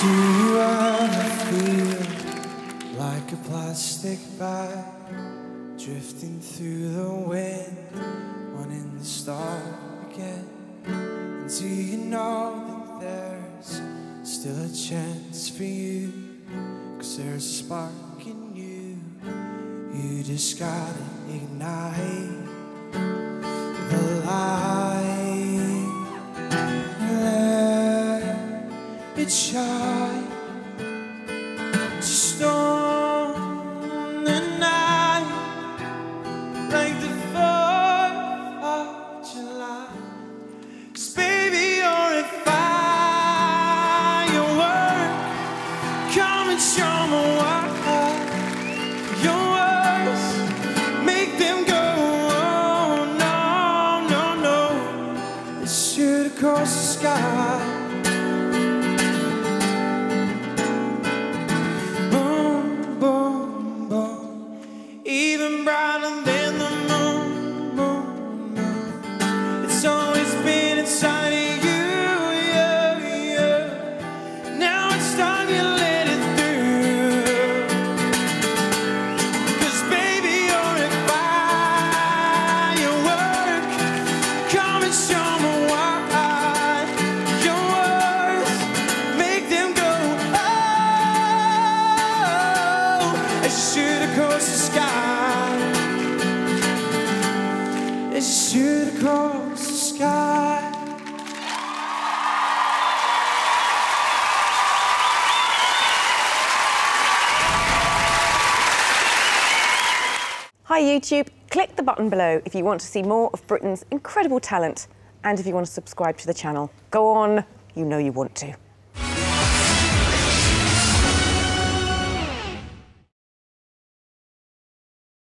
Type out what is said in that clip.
Do you ever feel like a plastic bag drifting through the wind, wanting to start again? And do you know that there's still a chance for you? Cause there's a spark in you, you just gotta ignite It shine on the night like the 4th of July. Cause baby, you're a firework. Come and show me why your words make them go. Oh, no, no, no. Let's shoot across the sky. As you shoot across the sky. As you shoot across the sky. Hi YouTube, click the button below if you want to see more of Britain's incredible talent and if you want to subscribe to the channel. Go on, you know you want to.